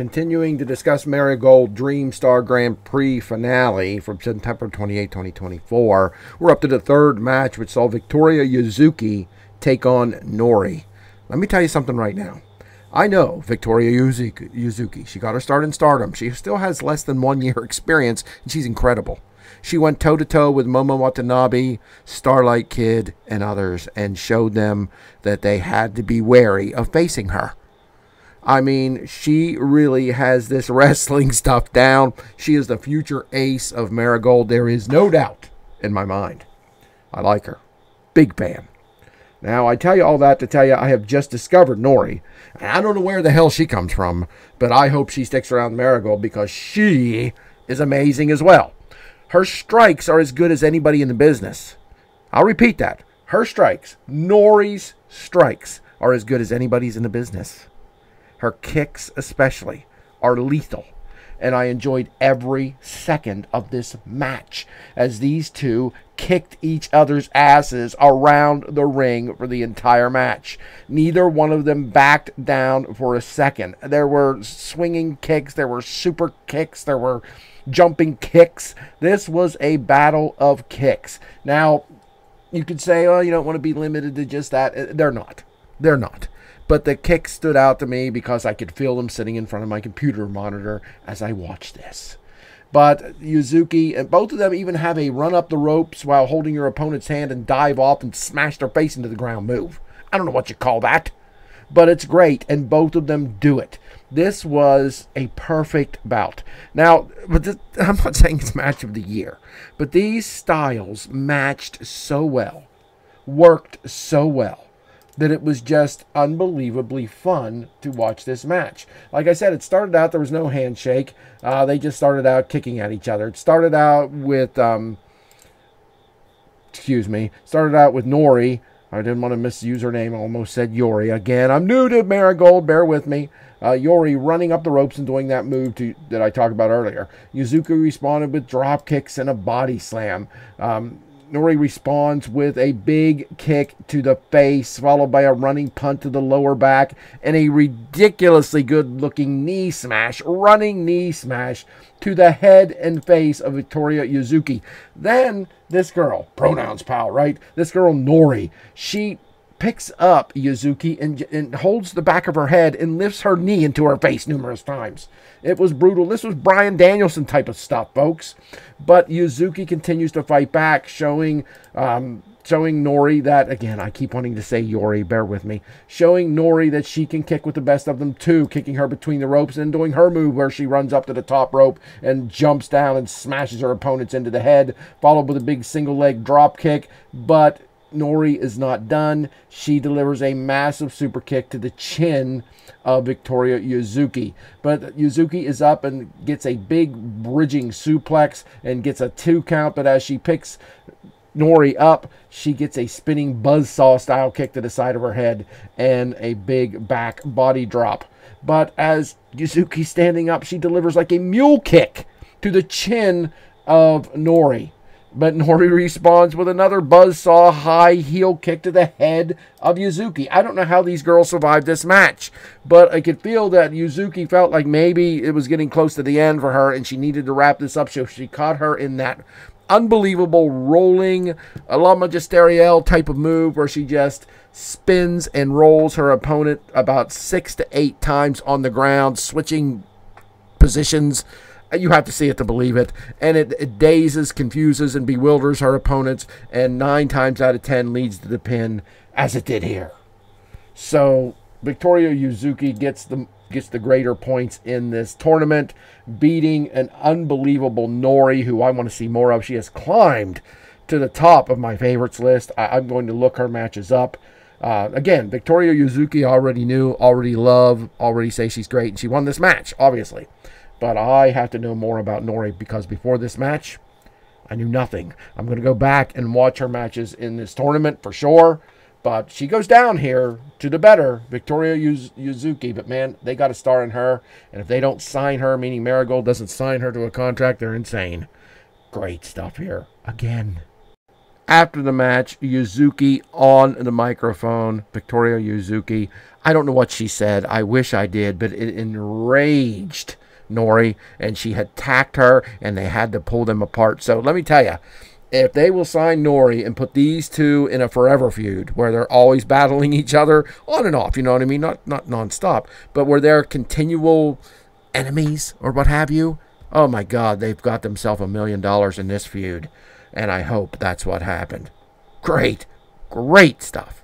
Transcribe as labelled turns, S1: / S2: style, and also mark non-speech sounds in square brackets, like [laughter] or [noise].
S1: Continuing to discuss Marigold Dream Star Grand Prix finale from September 28, 2024. We're up to the third match, which saw Victoria Yuzuki take on Nori. Let me tell you something right now. I know Victoria Yuzuki. She got her start in stardom. She still has less than one year [laughs] experience, and she's incredible. She went toe to toe with Momo Watanabe, Starlight Kid, and others, and showed them that they had to be wary of facing her. I mean, she really has this wrestling [laughs] stuff down. She is the future ace of Marigold. There is no doubt in my mind. I like her. Big fan. Now, I tell you all that to tell you I have just discovered Nori. And I don't know where the hell she comes from, but I hope she sticks around Marigold because she is amazing as well. Her strikes are as good as anybody in the business. I'll repeat that. Her strikes, Nori's strikes, are as good as anybody's in the business. Her kicks, especially, are lethal. And I enjoyed every second of this match as these two kicked each other's asses around the ring for the entire match. Neither one of them backed down for a second. There were swinging kicks, there were super kicks, there were jumping kicks. This was a battle of kicks. Now, you could say, oh, you don't want to be limited to just that. Uh, they're not. They're not. But the kicks stood out to me because I could feel them sitting in front of my computer monitor as I watched this. But Yuzuki and both of them even have a run up the ropes while holding your opponent's hand and dive off and smash their face into the ground move. I don't know what you call that, but it's great, and both of them do it. This was a perfect bout. Now, but this, [laughs] I'm not saying it's match of the year, but these styles matched so well, worked so well that it was just unbelievably fun to watch this match. Like I said, it started out, there was no handshake. Uh, they just started out kicking at each other. It started out with, um, excuse me, started out with Nori. I didn't want to misuse her name. I almost said Yori again. I'm new to Marigold. Bear with me. Uh, Yori running up the ropes and doing that move to, that I talked about earlier. Yuzuki responded with drop kicks and a body slam. Um, Nori responds with a big kick to the face, followed by a running punt to the lower back and a ridiculously good looking knee smash, running knee smash to the head and face of Victoria Yuzuki. Then this girl, pronouns pal, right? This girl, Nori, she picks up Yuzuki and, and holds the back of her head and lifts her knee into her face numerous times. It was brutal. This was Bryan Danielson type of stuff, folks. But Yuzuki continues to fight back, showing um, showing Nori that again, I keep wanting to say Yori, bear with me. Showing Nori that she can kick with the best of them too, kicking her between the ropes and doing her move where she runs up to the top rope and jumps down and smashes her opponents into the head, followed with a big single leg drop kick. But Nori is not done. She delivers a massive super kick to the chin of Victoria Yuzuki. But Yuzuki is up and gets a big bridging suplex and gets a two count. But as she picks Nori up, she gets a spinning buzzsaw style kick to the side of her head and a big back body drop. But as Yuzuki standing up, she delivers like a mule kick to the chin of Nori. But Nori responds with another buzzsaw high heel kick to the head of Yuzuki. I don't know how these girls survived this match, but I could feel that Yuzuki felt like maybe it was getting close to the end for her and she needed to wrap this up. So she caught her in that unbelievable rolling la magistral type of move where she just spins and rolls her opponent about six to eight times on the ground, switching positions you have to see it to believe it. And it, it, dazes, confuses, and bewilders her opponents, and nine times out of ten leads to the pin, as it did here. So Victoria Yuzuki gets the gets the greater points in this tournament, beating an unbelievable Nori, who I want to see more of. She has climbed to the top of my favorites list. I, am going to look her matches up. Uh, again, Victoria Yuzuki already knew, already love, already say she's great, and she won this match, obviously. But I have to know more about Nori because before this match, I knew nothing. I'm going to go back and watch her matches in this tournament for sure. But she goes down here to the better, Victoria Yuzuki. But man, they got a star in her. And if they don't sign her, meaning Marigold doesn't sign her to a contract, they're insane. Great stuff here. Again. after the match, Yuzuki on the microphone, Victoria Yuzuki. I don't know what she said. I wish I did, but it enraged Nori, and she attacked her, and they had to pull them apart. So let me tell you, if they will sign Nori and put these two in a forever feud where they're always battling each other on and off, you know what I mean? Not not nonstop, but where they're continual enemies or what have you. Oh my God, they've got themselves a million dollars in this feud, and I hope that's what happened. Great, great stuff.